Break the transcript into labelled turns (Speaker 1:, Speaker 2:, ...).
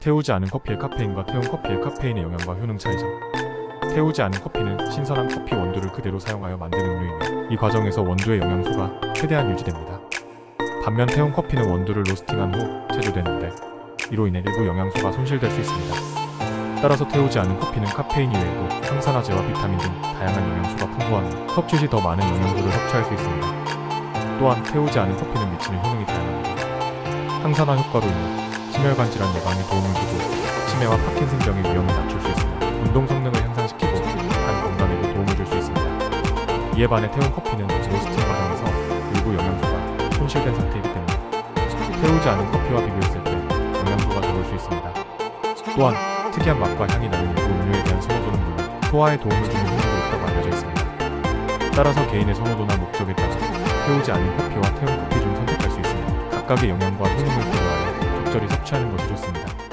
Speaker 1: 태우지 않은 커피의 카페인과 태운 커피의 카페인의 영향과 효능 차이점. 태우지 않은 커피는 신선한 커피 원두를 그대로 사용하여 만든 음료이며 이 과정에서 원두의 영양소가 최대한 유지됩니다. 반면 태운 커피는 원두를 로스팅한 후 제조되는데 이로 인해 일부 영양소가 손실될 수 있습니다. 따라서 태우지 않은 커피는 카페인 이외에도 항산화제와 비타민 등 다양한 영양소가 풍부하며 섭취 시 더 많은 영양소를 섭취할 수 있습니다. 또한 태우지 않은 커피는 미치는 효능이 다양합니다. 항산화 효과로 인해 심혈관 질환 예방에 도움을 주고 치매와 파킨슨 병의 위험을 낮출 수 있으며 운동 성능을 향상시키고 간 건강에도 도움을 줄 수 있습니다. 이에 반해 태운 커피는 로스팅 과정에서 일부 영양소가 손실된 상태이기 때문에 태우지 않은 커피와 비교했을 때 영양소가 적을 수 있습니다. 또한 특이한 맛과 향이 나는 일부 음료에 대한 선호도는 물론 소화에 도움을 주는 효능도 있다고 알려져 있습니다. 따라서 개인의 선호도나 목적에 따라 태우지 않은 커피와 태운 커피 중 선택할 수 있으며 각각의 영양과 효능을 적절히 섭취하는 것이 좋습니다.